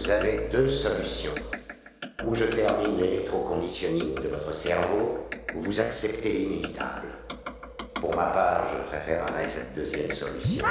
Vous avez deux solutions. Ou je termine l'électroconditioning de votre cerveau, ou vous acceptez l'inévitable. Pour ma part, je préférerais cette deuxième solution.